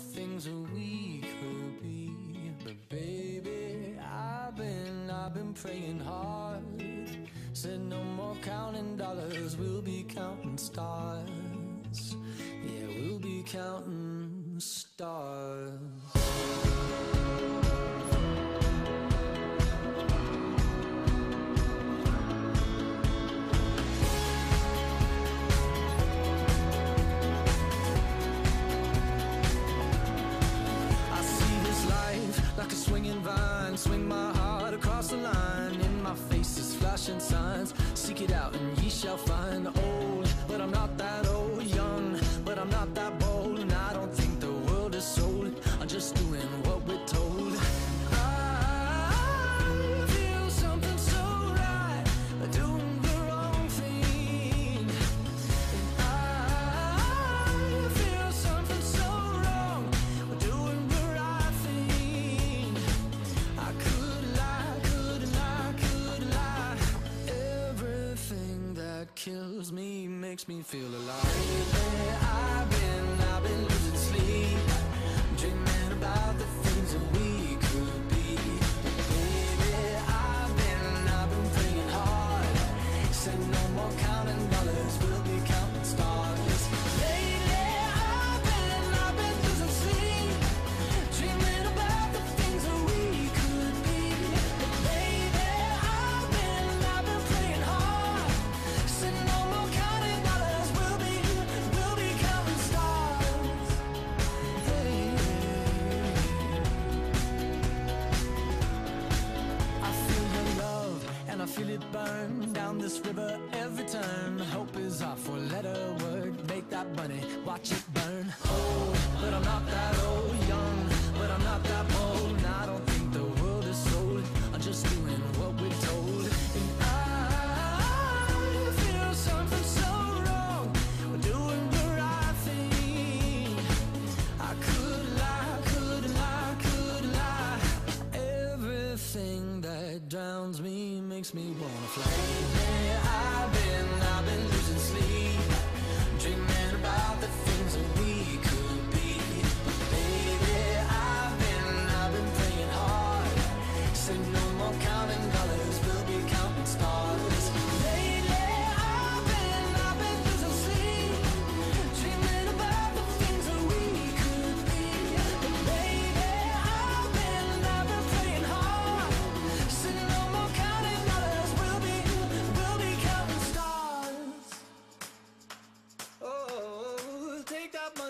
things that we could be. But baby, I've been, I've been praying hard. Said no more counting dollars, we'll be counting stars. Yeah, we'll be counting stars. Flashing signs. Seek it out and ye shall find. Old, but I'm not that old. Me feel alive. It burn down this river every turn. Hope is our four letter word. Make that money, watch it burn. Old, but I'm not that old. Young, but I'm not that bold. And I don't think the world is sold. I'm just doing what we're told. And I feel something so wrong. We're doing the right thing. I could lie, could lie, could lie. Everything that drowns me makes me wanna fly. Lately, I've been, I've been losing sleep,